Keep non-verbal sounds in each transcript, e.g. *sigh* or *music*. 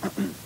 Mm-hmm. *clears throat*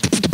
just